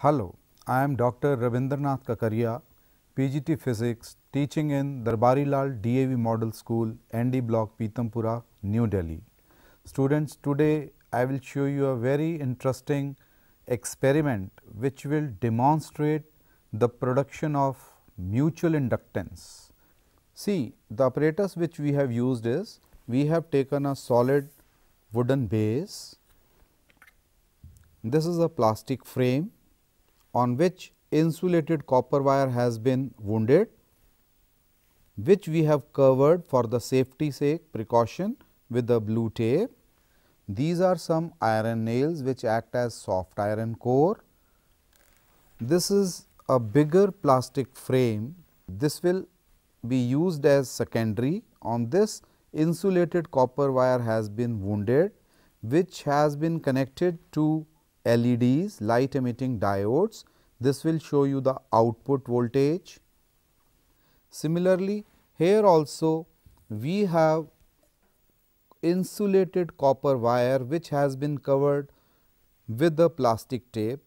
Hello, I am Dr. Ravindranath Kakaria, PGT Physics, teaching in Darbari Lal DAV Model School, ND Block, Pitampura, New Delhi. Students, today I will show you a very interesting experiment which will demonstrate the production of mutual inductance. See, the apparatus which we have used is, we have taken a solid wooden base, this is a plastic frame on which insulated copper wire has been wounded, which we have covered for the safety sake precaution with the blue tape. These are some iron nails which act as soft iron core. This is a bigger plastic frame. This will be used as secondary. On this insulated copper wire has been wounded, which has been connected to LEDs light emitting diodes. This will show you the output voltage. Similarly, here also we have insulated copper wire which has been covered with the plastic tape,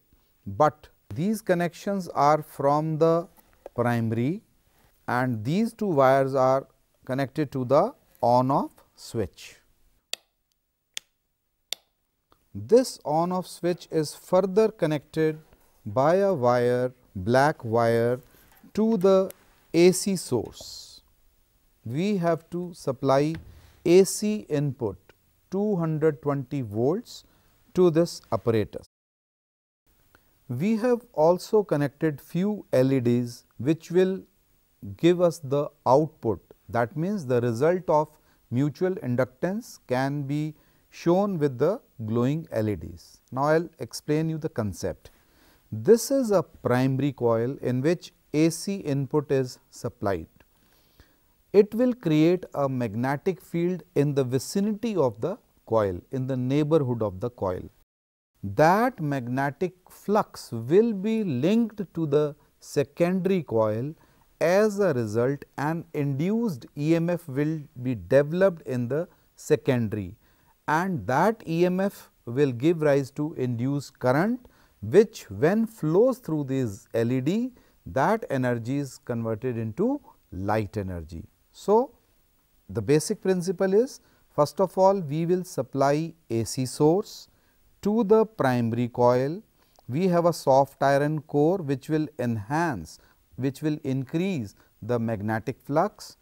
but these connections are from the primary and these two wires are connected to the on off switch. This on off switch is further connected by a wire black wire to the AC source. We have to supply AC input 220 volts to this apparatus. We have also connected few LEDs which will give us the output that means the result of mutual inductance can be shown with the glowing LEDs. Now, I will explain you the concept. This is a primary coil in which AC input is supplied. It will create a magnetic field in the vicinity of the coil, in the neighborhood of the coil. That magnetic flux will be linked to the secondary coil as a result an induced EMF will be developed in the secondary and that EMF will give rise to induced current which when flows through this LED that energy is converted into light energy. So, the basic principle is first of all we will supply AC source to the primary coil. We have a soft iron core which will enhance which will increase the magnetic flux.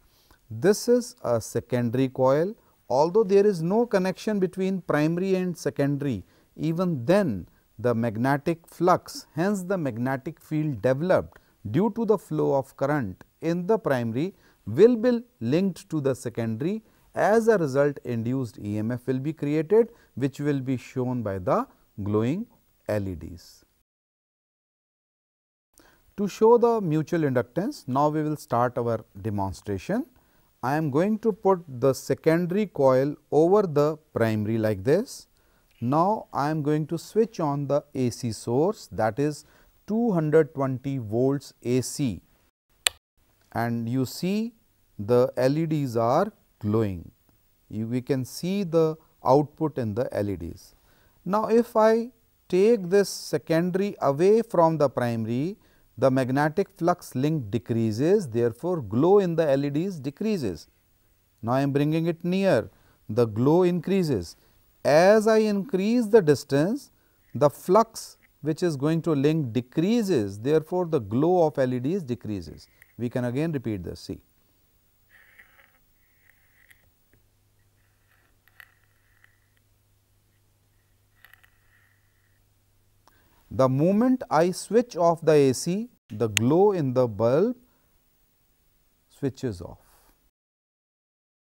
This is a secondary coil although there is no connection between primary and secondary, even then the magnetic flux, hence the magnetic field developed due to the flow of current in the primary will be linked to the secondary. As a result induced EMF will be created, which will be shown by the glowing LEDs. To show the mutual inductance, now we will start our demonstration. I am going to put the secondary coil over the primary like this. Now, I am going to switch on the AC source that is 220 volts AC and you see the LEDs are glowing. You, we can see the output in the LEDs. Now, if I take this secondary away from the primary, the magnetic flux link decreases therefore, glow in the LEDs decreases. Now, I am bringing it near the glow increases. As I increase the distance the flux which is going to link decreases therefore, the glow of LEDs decreases. We can again repeat this see. The moment I switch off the AC, the glow in the bulb switches off.